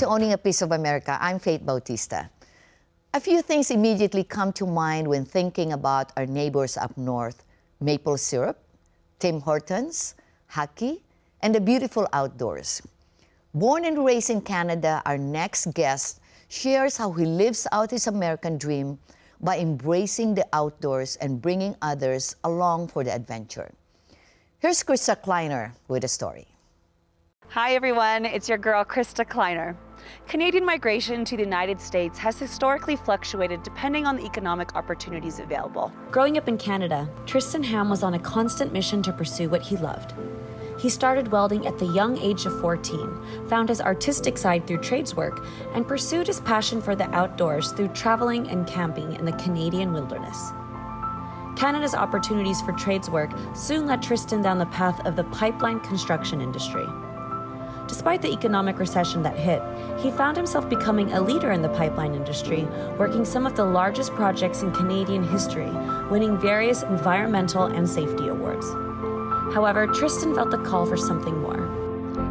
to Owning a Piece of America. I'm Faith Bautista. A few things immediately come to mind when thinking about our neighbors up north maple syrup, Tim Hortons, hockey, and the beautiful outdoors. Born and raised in Canada, our next guest shares how he lives out his American dream by embracing the outdoors and bringing others along for the adventure. Here's Krista Kleiner with a story. Hi everyone, it's your girl Krista Kleiner. Canadian migration to the United States has historically fluctuated depending on the economic opportunities available. Growing up in Canada, Tristan Hamm was on a constant mission to pursue what he loved. He started welding at the young age of 14, found his artistic side through trades work, and pursued his passion for the outdoors through traveling and camping in the Canadian wilderness. Canada's opportunities for trades work soon led Tristan down the path of the pipeline construction industry. Despite the economic recession that hit, he found himself becoming a leader in the pipeline industry, working some of the largest projects in Canadian history, winning various environmental and safety awards. However, Tristan felt the call for something more.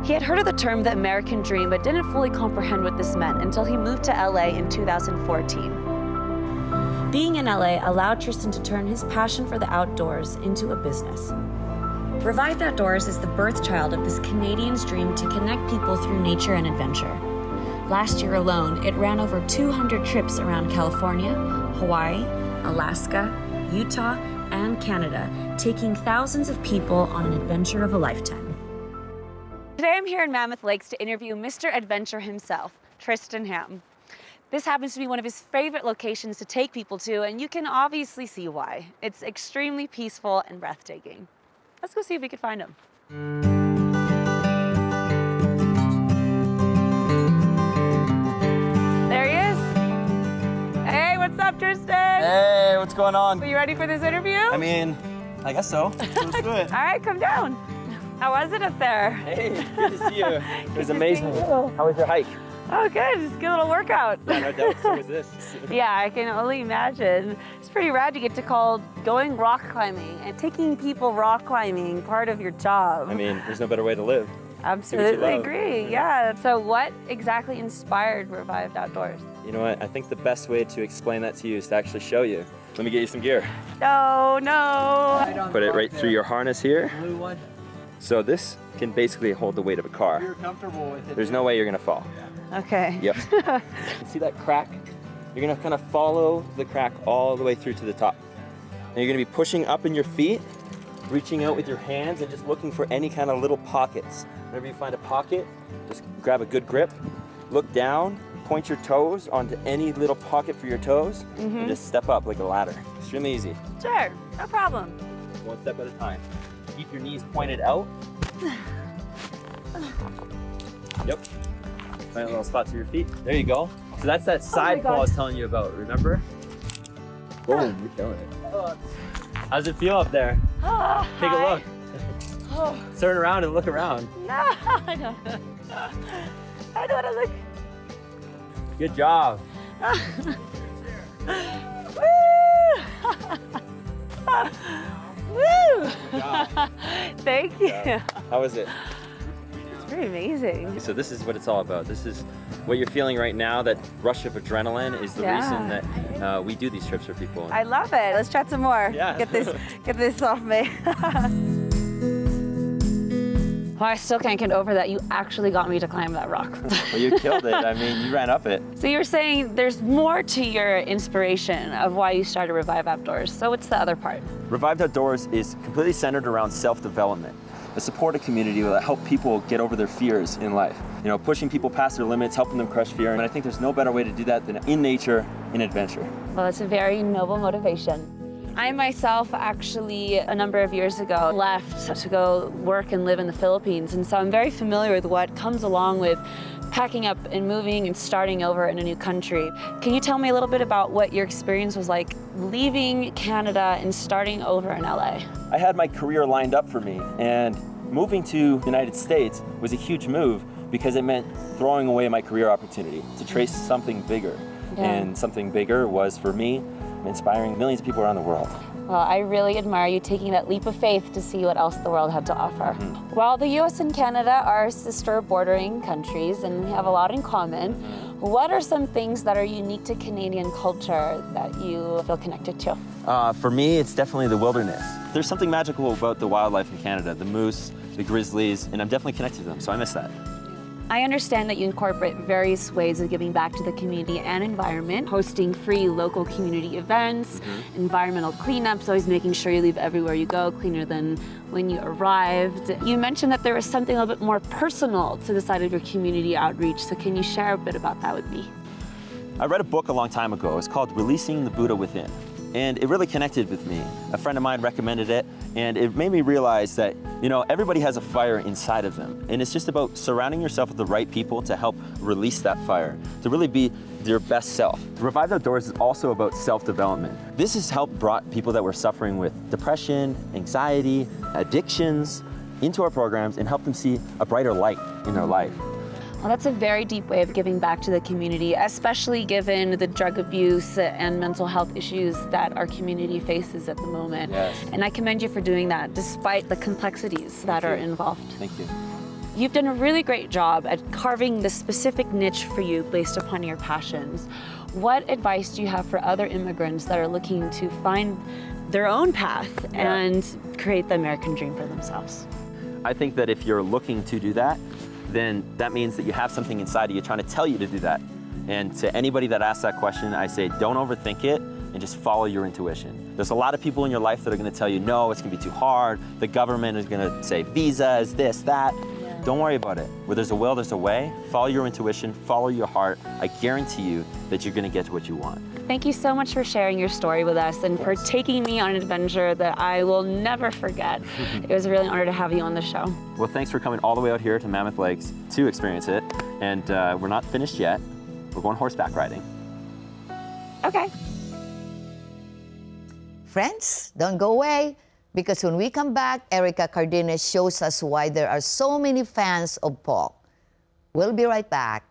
He had heard of the term the American dream, but didn't fully comprehend what this meant until he moved to LA in 2014. Being in LA allowed Tristan to turn his passion for the outdoors into a business. Revived Outdoors is the birth child of this Canadian's dream to connect people through nature and adventure. Last year alone, it ran over 200 trips around California, Hawaii, Alaska, Utah, and Canada, taking thousands of people on an adventure of a lifetime. Today I'm here in Mammoth Lakes to interview Mr. Adventure himself, Tristan Hamm. This happens to be one of his favorite locations to take people to, and you can obviously see why. It's extremely peaceful and breathtaking. Let's go see if we can find him. There he is. Hey, what's up, Tristan? Hey, what's going on? Are you ready for this interview? I mean, I guess so. Let's do it. All right, come down. How was it up there? Hey, good to see you. It was amazing. you. How was your hike? Oh, good. Just a good little workout. Yeah, no doubt. So was this. Yeah, I can only imagine. It's pretty rad to get to call going rock climbing and taking people rock climbing part of your job. I mean, there's no better way to live. Absolutely agree. Yeah. So, what exactly inspired Revived Outdoors? You know what? I think the best way to explain that to you is to actually show you. Let me get you some gear. No, no. Put it right through your harness here. Blue one. So this can basically hold the weight of a car. You're comfortable with it. There's no way you're gonna fall. Okay. Yep. See that crack? You're gonna kind of follow the crack all the way through to the top. And you're gonna be pushing up in your feet, reaching out with your hands and just looking for any kind of little pockets. Whenever you find a pocket, just grab a good grip, look down, point your toes onto any little pocket for your toes, and mm-hmm. just step up like a ladder. Extremely easy. Sure. No problem. One step at a time. Keep your knees pointed out. Yep. Find a little spot to your feet. There you go. So that's that oh side God. pull I was telling you about, remember? Boom, you're killing it. How's it feel up there? Oh, Take a look. Oh, Turn around and look around. no. I don't. I don't want to look. Good job. Woo! job. Thank you. Yeah. How was it? It's pretty amazing. So this is what it's all about. This is what you're feeling right now. That rush of adrenaline is the Yeah. reason that uh, we do these trips for people. I love it. Let's chat some more. Yeah. Get this get this off me. well, I still can't get over that you actually got me to climb that rock. well, you killed it. I mean, you ran up it. so you're saying there's more to your inspiration of why you started Revive Outdoors. So what's the other part? Revive Outdoors is completely centered around self-development, a supportive community that help people get over their fears in life. You know, pushing people past their limits, helping them crush fear. And I think there's no better way to do that than in nature, in adventure. Well, it's a very noble motivation. I myself actually, a number of years ago, left to go work and live in the Philippines. And so I'm very familiar with what comes along with packing up and moving and starting over in a new country. Can you tell me a little bit about what your experience was like leaving Canada and starting over in LA? I had my career lined up for me, and moving to the United States was a huge move because it meant throwing away my career opportunity to trace something bigger. Yeah. And something bigger was for me inspiring millions of people around the world. Well, I really admire you taking that leap of faith to see what else the world had to offer. Mm-hmm. While the US and Canada are sister bordering countries and we have a lot in common, Mm-hmm. what are some things that are unique to Canadian culture that you feel connected to? Uh, for me, it's definitely the wilderness. There's something magical about the wildlife in Canada, the moose, the grizzlies, and I'm definitely connected to them, so I miss that. I understand that you incorporate various ways of giving back to the community and environment, hosting free local community events, mm-hmm. environmental cleanups, always making sure you leave everywhere you go cleaner than when you arrived. You mentioned that there was something a little bit more personal to the side of your community outreach, so can you share a bit about that with me? I read a book a long time ago. It's called Releasing the Buddha Within. And it really connected with me. A friend of mine recommended it, and it made me realize that, you know, everybody has a fire inside of them. And it's just about surrounding yourself with the right people to help release that fire, to really be your best self. Revive Outdoors is also about self-development. This has helped brought people that were suffering with depression, anxiety, addictions into our programs and help them see a brighter light in their life. Well, that's a very deep way of giving back to the community, especially given the drug abuse and mental health issues that our community faces at the moment. Yes. And I commend you for doing that, despite the complexities that are you. involved. Thank you. You've done a really great job at carving the specific niche for you based upon your passions. What advice do you have for other immigrants that are looking to find their own path Yeah. and create the American dream for themselves? I think that if you're looking to do that, then that means that you have something inside of you trying to tell you to do that. And to anybody that asks that question, I say don't overthink it and just follow your intuition. There's a lot of people in your life that are going to tell you, no, it's going to be too hard. The government is going to say visa is this, that. Don't worry about it. Where there's a will, there's a way. Follow your intuition, follow your heart. I guarantee you that you're going to get to what you want. Thank you so much for sharing your story with us and for taking me on an adventure that I will never forget. it was a really an honor to have you on the show. Well, thanks for coming all the way out here to Mammoth Lakes to experience it. And uh, we're not finished yet. We're going horseback riding. Okay. Friends, don't go away because when we come back, Erica Cardenas shows us why there are so many fans of Paul. We'll be right back.